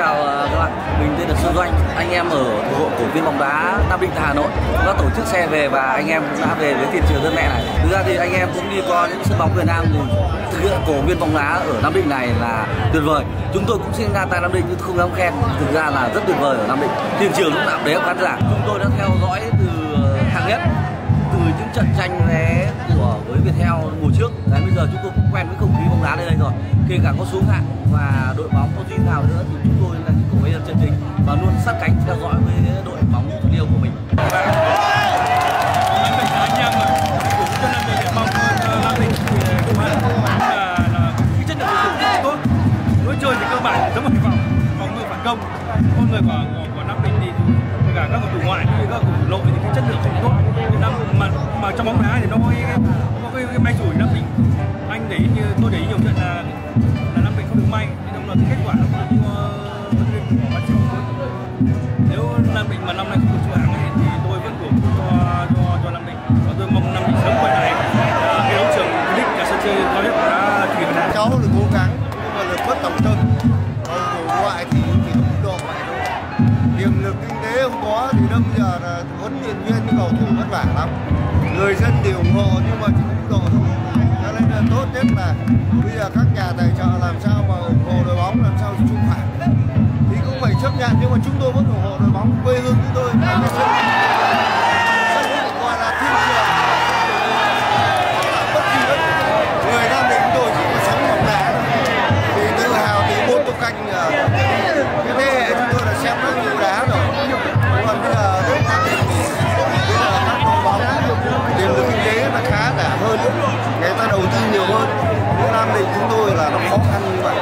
chào à, các bạn mình tên là Xuân Doanh, anh em ở thủ hộ cổ viên bóng đá Nam Định Hà Nội cũng đã tổ chức xe về và anh em cũng đã về với tiền trường dân mẹ này. Thực ra thì anh em cũng đi qua những sân bóng Việt Nam thì thực hiện cổ viên bóng đá ở Nam Định này là tuyệt vời. Chúng tôi cũng xin ra tại Nam Định nhưng không dám khen. Thực ra là rất tuyệt vời ở Nam Định. Tiền trường lúc nào đấy khán giả. Chúng tôi đã theo dõi từ hạng nhất, từ những trận tranh vé của với Viettel mùa trước đến bây giờ chúng tôi cũng quen với bóng đá nơi đây rồi. Kể cả có xuống hạng và đội bóng có gì nào nữa thì chúng tôi là những cổ động viên chân chính và luôn sát cánh theo dõi với đội bóng thân yêu của mình. Nam Định là anh mà cho nên để mong Nam Định thì cũng là chất lượng tốt lối chơi thì cơ bản giống một vòng vòng ngược phản công. Con người của của, của Nam Định thì kể cả các cầu thủ ngoại cũng như các cầu thủ nội thì cái chất lượng không tốt. Việt Nam mà mà trong bóng đá thì nó có cái có cái, cái may rủi Nam Định để ý như tôi để ý nhiều trận là là Nam Định không được may. Thì đồng là cái kết quả nó cũng như huấn luyện của ban chỉ nếu Nam Định mà năm nay không được chịu hạng ấy, thì tôi vẫn cổ vũ cho cho cho Nam Định và tôi mong Nam Định sớm quay lại. Cái đấu trường đích cả sân chơi cao nhất đã đá thủy Việt Nam cháu được cố gắng nhưng mà lực bất tòng tâm còn cầu ngoại thì chỉ có mức độ vậy thôi. Tiềm lực kinh tế không có thì đâm giờ là huấn luyện viên cầu thủ vất vả lắm. Người dân thì ủng hộ nhưng mà chỉ có mức độ thôi biết là bây giờ các nhà tài trợ làm sao mà ủng hộ đội bóng, làm sao trung phản? Thì cũng phải chấp nhận, nhưng mà chúng tôi vẫn ủng hộ đội hơn. Người ta đầu tư nhiều hơn. Mỗi năm thì chúng tôi là nó khó khăn như vậy.